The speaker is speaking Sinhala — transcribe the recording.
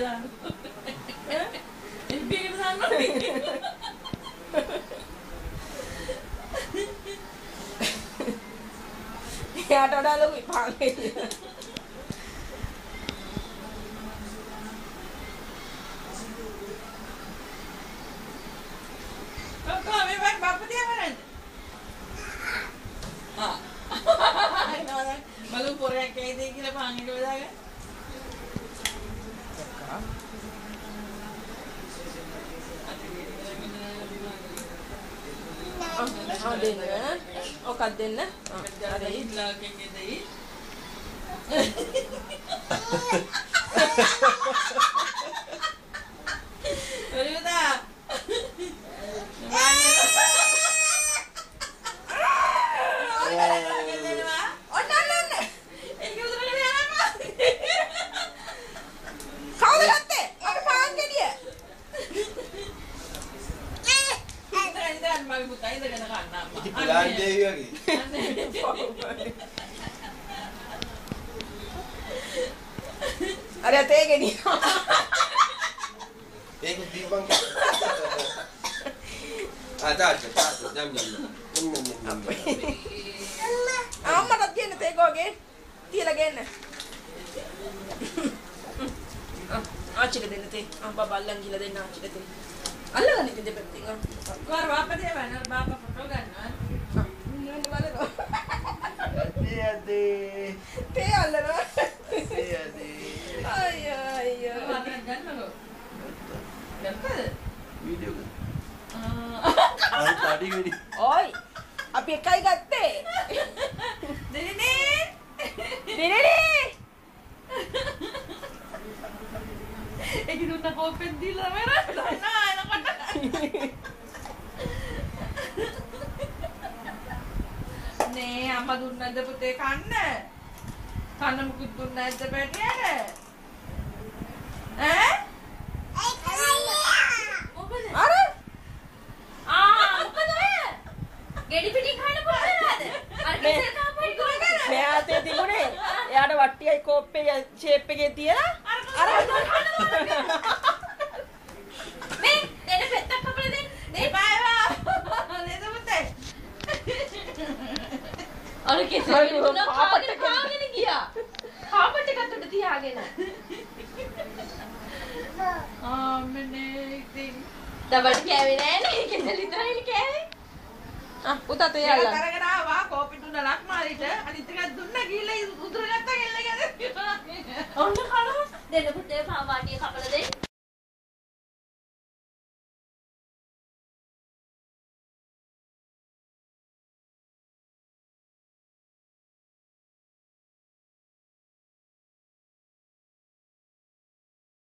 දාන්න. එල්බි එකට දාන්න ඕනේ. එයාට වඩා ලොකුයි පාංගෙඩිය. කොක්කෝ මේ වත් බප්ප තියා බලන්න. ආ. බලු පොරයක් ඇයිද කියලා පාංගෙට බෙදාගන්න. ආ දෙන්න. ඔකක් දෙන්න. ආ හරි. ඉල්ලාගෙන් එදෙයි. ඔලිවදා. ඔන්න ඔන්න ඔන්න. ඒක උදේට යනවා. කවුද ගත්තේ? මගේ පාංගෙඩිය. මගේ පුතා ඉඳගෙන කන්නා. ඉතින් පිලාන්ජේ වගේ. අර තේ ගෙඩිය. ඒක දීපන්. ආ තාත්ත තාත්ත ජම් ජම්. අම්මටත් දෙන්න තේ ගෝගේ. තියලා ගෙන්න. ආච්චිට දෙන්න තේ. අම්මා බල්ලන් ගිහලා දෙන්න ආච්චිට තේ. අල්ලගන්න ඉතින් දෙපැත්තෙන්. ආ. කොහර බාප්ප දේවන බාප්ප ෆොටෝ ගන්නවා. ආ. මෙන්න බලනවා. අදේ අදේ. තේ අල්ලනවා. අදේ අදේ. අයියෝ අයියෝ. වදන ගන්නකො. ගත්තද? වීඩියෝ එක. ආ. අර තඩි වෙඩි. ඔයි. අපි එකයි ගත්තේ. දෙනේ. දෙරේ. ඒක දුන්න කෝපෙන් දීලා මම දන්නා එනකොට. අම්මා දුන්නද පුතේ කන්න? කන්න මුකුත් දුන්නේ නැද්ද පැටියට? ඈ? මොකද? අර ආ මොකද ඔය? ගෙඩි පිටි කන්න පුළුවන්ද? අර කෙසෙල් කපයි දුරගෙන. මෙයාතේ තිබුණේ එයාට වට්ටියයි කෝප්පේ ෂේප් එකේ තියලා අර මේ අර ගෙඩි තුනක් කාගෙන කාගෙන ගියා. කාපට් එකත් උඩ තියාගෙන. ආමනේ ඉතින් දබඩ කෑවේ නෑනේ කෙසෙල් විතරයිනේ කෑවේ. ආ පුතා තේ ඒක අල්ලන්න අරගෙන ආවා කෝපි තුන ලක්මාරිට අනිත් එකක් දුන්නා ගිහලා උදුර ගත්තා ගෙල්ල ගැද. ඔන්න කනවා. දෙන්න පුතේ දෙන්න.